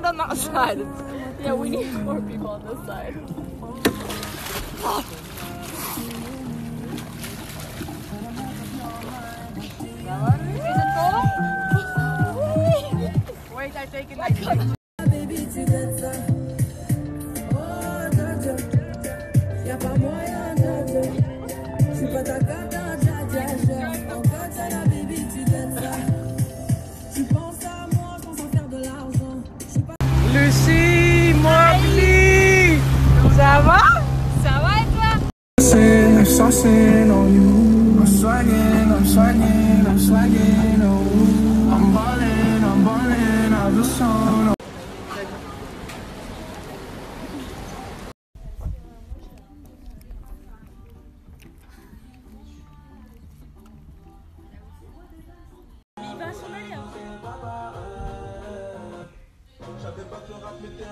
on that side. Yeah, we need more people on this side. Wait, I take it like 什么